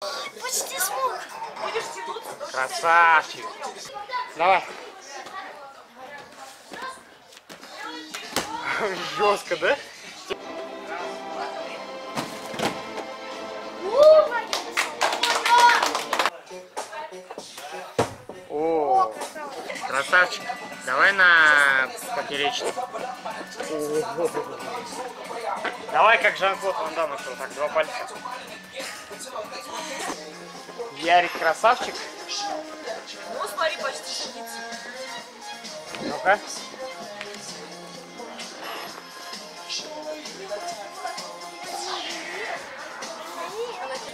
Почти смог. Будешь тянуться, Красавчик. Давай. Жестко, да? О, красавчик. Давай на поперечный. Давай как Жан-Клод Ван Дамм еще вот так, два пальца. Ярик красавчик. Ну, смотри, почти садится. Ну-ка.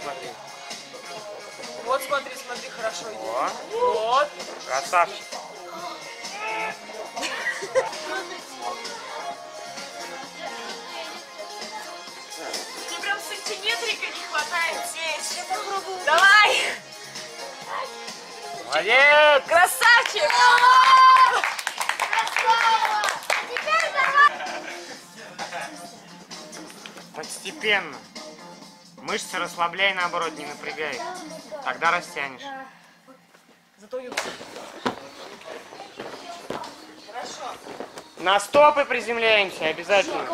Смотри. Вот, смотри, смотри, хорошо идет. Вот. красавчик. Тебе прям сантиметрика не хватает здесь. Я попробую. Давай. Молодец! Красавчик. Постепенно. Мышцы расслабляй, наоборот, не напрягай. Тогда растянешь. Зато ют- Хорошо. На стопы приземляемся обязательно.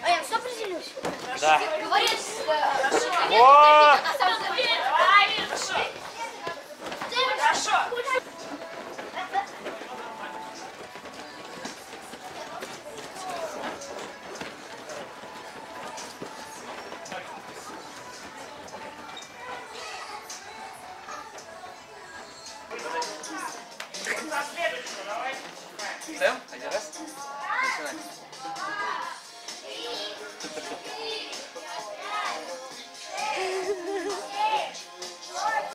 А я все приземлюсь? Да. Говорит, О! Ставим? Один раз. Начинаем.